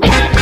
you